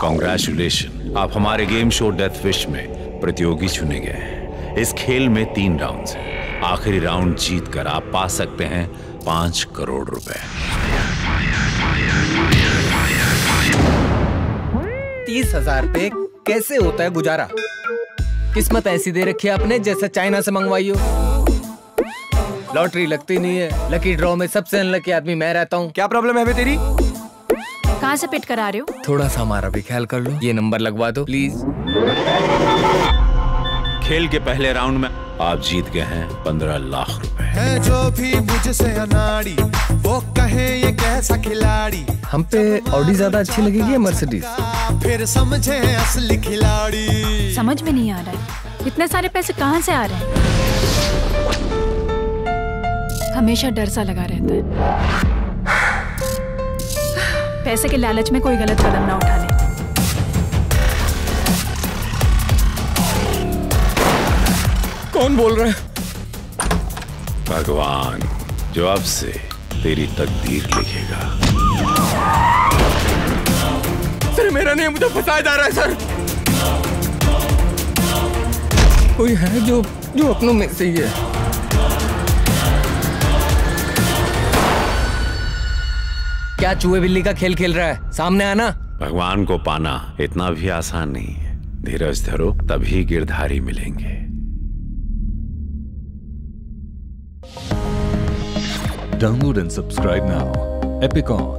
Congratulation आप हमारे game show death fish में प्रतियोगी चुने गए हैं। इस खेल में तीन राउंड्स हैं। आखिरी राउंड जीत कर आप पा सकते हैं पाँच करोड़ रुपए। तीस हज़ार पे कैसे होता है गुजारा? किस्मत ऐसी दे रखी है आपने जैसे चाइना से मंगवाई हो। लॉटरी लगती नहीं है। लकी ड्रॉ में सबसे अनलकी आदमी मैं रहता हूँ। क्या प्रॉब्लम है तेरी? कहाँ से पिट कर आ रहे हो? थोड़ा सा हमारा भी ख्याल कर लो। ये नंबर लगवा दो प्लीज़ खेल के पहले राउंड में आप जीत गए हैं पंद्रह लाख रुपए। है जो भी मुझसे अनाड़ी वो कहे ये कैसा खिलाड़ी। हम पे ऑडी ज़्यादा अच्छी लगेगी या मर्सिडीज फिर समझे असली खिलाड़ी। समझ में नहीं आ रहा है। इतने सारे पैसे कहाँ से आ रहे हैं? हमेशा डर सा लगा रहता है। पैसे के लालच में कोई गलत कदम ना उठा ले कौन बोल रहा है? भगवान जो अब से तेरी तकदीर लिखेगा। सर मेरा नहीं मुझे फंसाया जा रहा है सर। कोई है जो जो अपनों में से ही है? क्या चूहे बिल्ली का खेल खेल रहा है सामने आना भगवान को पाना इतना भी आसान नहीं है धीरज धरो तभी गिरधारी मिलेंगे Download and subscribe now. Epicon.